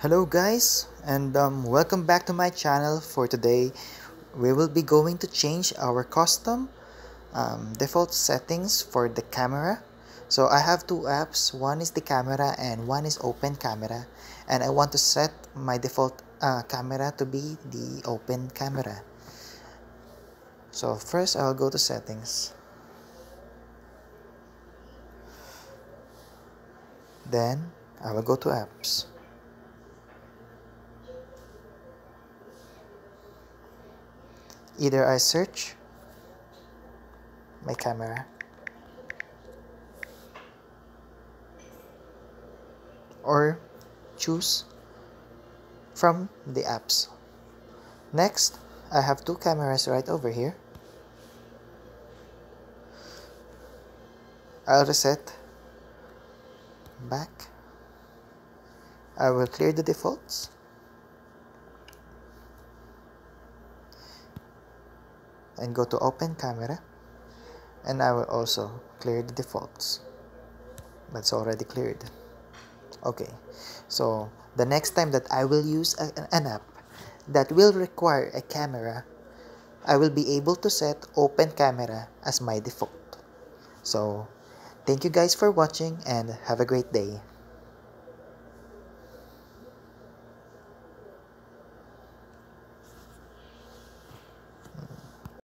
Hello guys and um, welcome back to my channel for today. We will be going to change our custom um, default settings for the camera. So I have two apps. One is the camera and one is open camera. And I want to set my default uh, camera to be the open camera. So first I'll go to settings. Then I will go to apps either I search my camera or choose from the apps. Next, I have two cameras right over here. I'll reset back. I will clear the defaults and go to open camera and I will also clear the defaults. That's already cleared. Okay so the next time that I will use a, an app that will require a camera I will be able to set open camera as my default. So thank you guys for watching and have a great day